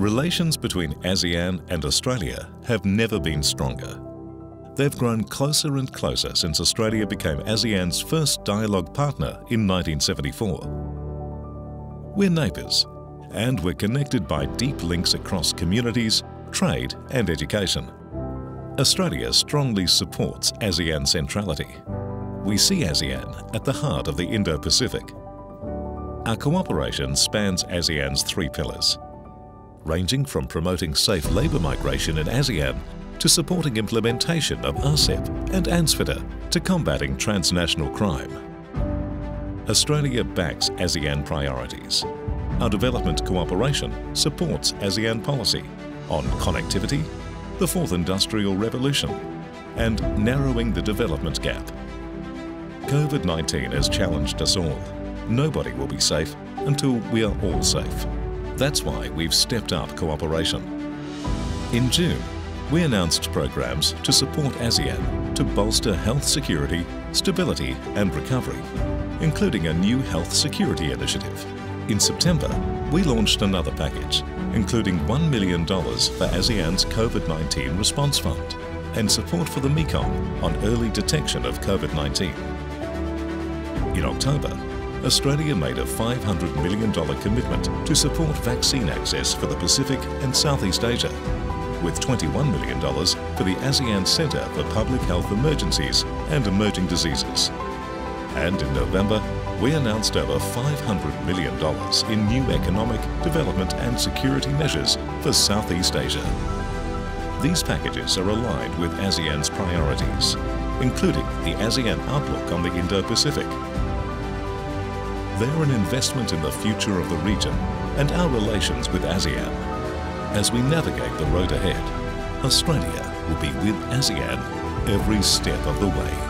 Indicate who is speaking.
Speaker 1: Relations between ASEAN and Australia have never been stronger. They've grown closer and closer since Australia became ASEAN's first dialogue partner in 1974. We're neighbours, and we're connected by deep links across communities, trade and education. Australia strongly supports ASEAN centrality. We see ASEAN at the heart of the Indo-Pacific. Our cooperation spans ASEAN's three pillars, ranging from promoting safe labour migration in ASEAN to supporting implementation of RCEP and ANZFTA to combating transnational crime. Australia backs ASEAN priorities. Our development cooperation supports ASEAN policy on connectivity, the fourth industrial revolution, and narrowing the development gap. COVID-19 has challenged us all. Nobody will be safe until we are all safe. That's why we've stepped up cooperation. In June, we announced programs to support ASEAN to bolster health security, stability and recovery, including a new health security initiative. In September, we launched another package including $1 million for ASEAN's COVID-19 Response Fund and support for the Mekong on early detection of COVID-19. In October, Australia made a $500 million commitment to support vaccine access for the Pacific and Southeast Asia, with $21 million for the ASEAN Centre for Public Health Emergencies and Emerging Diseases. And in November, we announced over $500 million in new economic, development and security measures for Southeast Asia. These packages are aligned with ASEAN's priorities, including the ASEAN Outlook on the Indo-Pacific. They're an investment in the future of the region and our relations with ASEAN. As we navigate the road ahead, Australia will be with ASEAN every step of the way.